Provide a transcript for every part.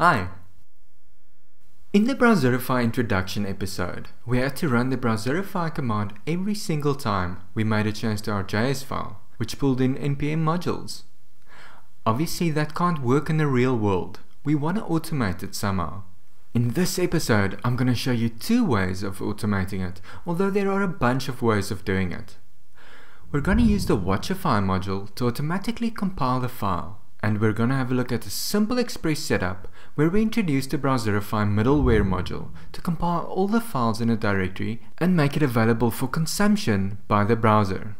Hi! In the Browserify introduction episode, we had to run the Browserify command every single time we made a change to our JS file, which pulled in npm modules. Obviously that can't work in the real world, we want to automate it somehow. In this episode, I'm going to show you two ways of automating it, although there are a bunch of ways of doing it. We're going to use the Watchify module to automatically compile the file and we're going to have a look at a simple Express setup where we introduce the Browserify middleware module to compile all the files in a directory and make it available for consumption by the browser.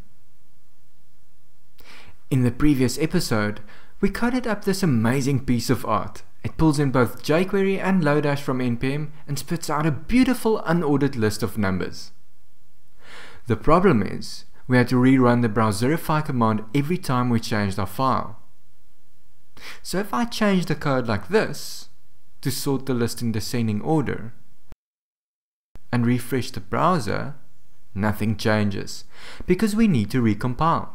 In the previous episode, we coded up this amazing piece of art. It pulls in both jQuery and Lodash from npm and spits out a beautiful unordered list of numbers. The problem is, we had to rerun the Browserify command every time we changed our file. So if I change the code like this, to sort the list in descending order, and refresh the browser, nothing changes, because we need to recompile.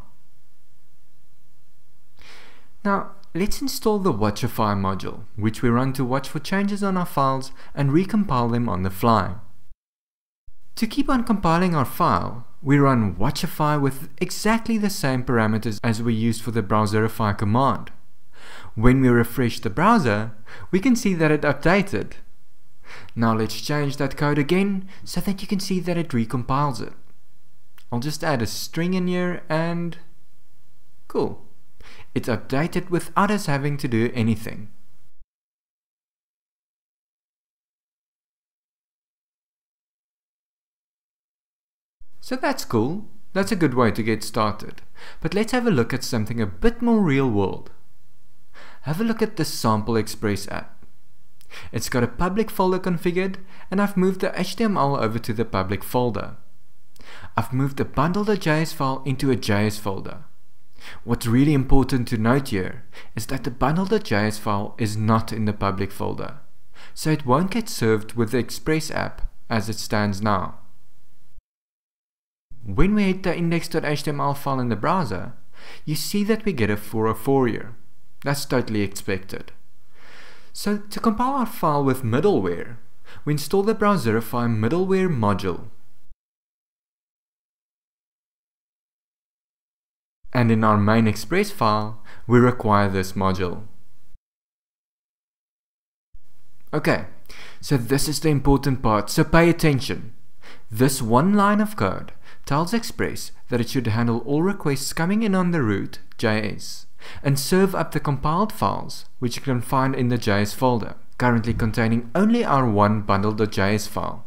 Now, let's install the Watchify module, which we run to watch for changes on our files and recompile them on the fly. To keep on compiling our file, we run Watchify with exactly the same parameters as we used for the Browserify command. When we refresh the browser, we can see that it updated. Now let's change that code again so that you can see that it recompiles it. I'll just add a string in here and cool. It's updated without us having to do anything. So that's cool. That's a good way to get started. But let's have a look at something a bit more real world have a look at the Sample Express app. It's got a public folder configured and I've moved the HTML over to the public folder. I've moved the bundle.js file into a JS folder. What's really important to note here is that the bundle.js file is not in the public folder, so it won't get served with the Express app as it stands now. When we hit the index.html file in the browser, you see that we get a 404 here. That's totally expected. So to compile our file with middleware, we install the Browserify middleware module. And in our main express file, we require this module. Okay, so this is the important part, so pay attention. This one line of code tells Express that it should handle all requests coming in on the route JS and serve up the compiled files, which you can find in the JS folder, currently containing only our one bundle.js file.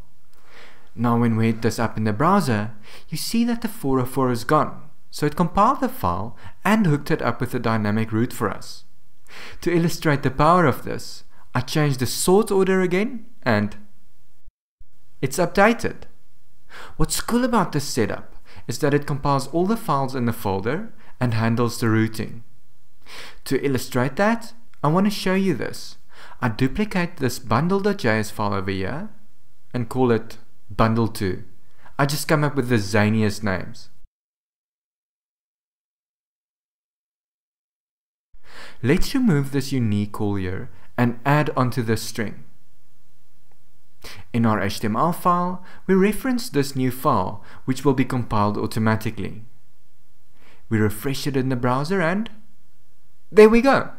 Now when we hit this up in the browser, you see that the 404 is gone, so it compiled the file and hooked it up with a dynamic route for us. To illustrate the power of this, I changed the sort order again and it's updated. What's cool about this setup is that it compiles all the files in the folder and handles the routing. To illustrate that, I want to show you this. I duplicate this bundle.js file over here and call it bundle2. I just come up with the zaniest names. Let's remove this unique call here and add onto this string. In our HTML file, we reference this new file, which will be compiled automatically. We refresh it in the browser and there we go.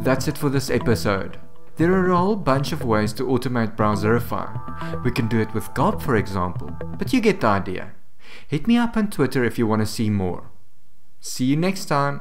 That's it for this episode. There are a whole bunch of ways to automate Browserify. We can do it with Gulp for example, but you get the idea. Hit me up on Twitter if you want to see more. See you next time.